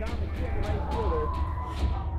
Dominic Kid, right fielder.